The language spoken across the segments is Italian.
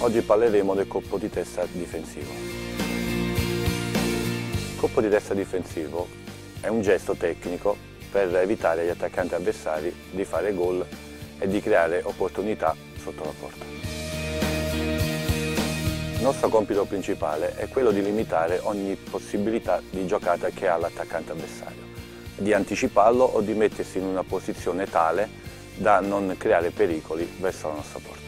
Oggi parleremo del colpo di testa difensivo. Il colpo di testa difensivo è un gesto tecnico per evitare agli attaccanti avversari di fare gol e di creare opportunità sotto la porta. Il nostro compito principale è quello di limitare ogni possibilità di giocata che ha l'attaccante avversario, di anticiparlo o di mettersi in una posizione tale da non creare pericoli verso la nostra porta.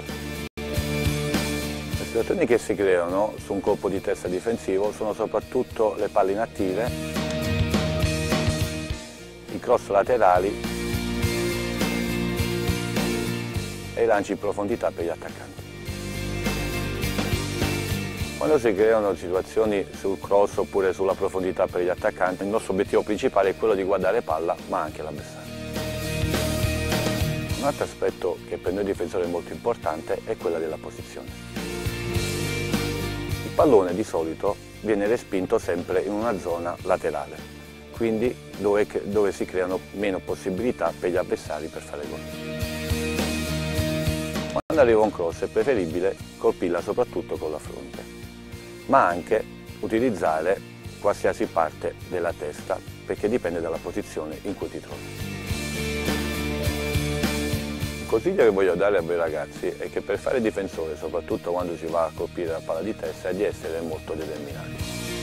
Situazioni che si creano su un colpo di testa difensivo sono soprattutto le palle inattive, i cross laterali e i lanci in profondità per gli attaccanti. Quando si creano situazioni sul cross oppure sulla profondità per gli attaccanti, il nostro obiettivo principale è quello di guardare palla ma anche l'avversario. Un altro aspetto che per noi difensori è molto importante è quella della posizione. Pallone di solito viene respinto sempre in una zona laterale, quindi dove, dove si creano meno possibilità per gli avversari per fare gol. Quando arriva un cross è preferibile colpirla soprattutto con la fronte, ma anche utilizzare qualsiasi parte della testa perché dipende dalla posizione in cui ti trovi. Consiglio che voglio dare a voi ragazzi è che per fare difensore, soprattutto quando si va a colpire la palla di testa, è di essere molto determinati.